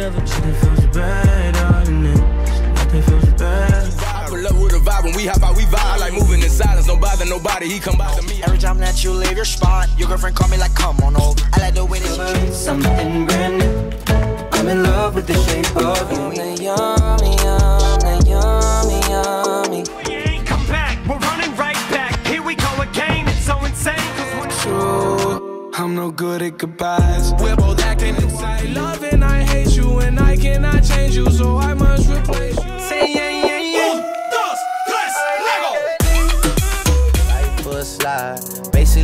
never. Nothing feels better than it. Nothing feels better. I pull up with a vibe when we hop out, we vibe I like moving in silence. Don't bother nobody, he come bother me. Every time that you leave your spot, your girlfriend call me like, come on over. I like the way that you treat Something brand new. I'm in love with the shape of you. the yummy, yum, the yummy, yummy. We ain't come back, we're running right back. Here we go again, it's so insane. Cause we're true. I'm no good at goodbyes. We're both acting inside.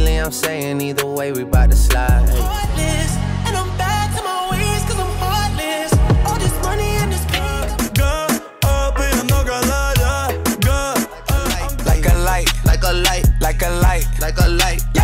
Basically, I'm saying either way, we bout to slide. Hey. Heartless, and I'm back to my ways, cause I'm heartless. All this money and this pain. Girl, pidiendo que la ya. Girl, Like a light, like a light, like a light, like a light.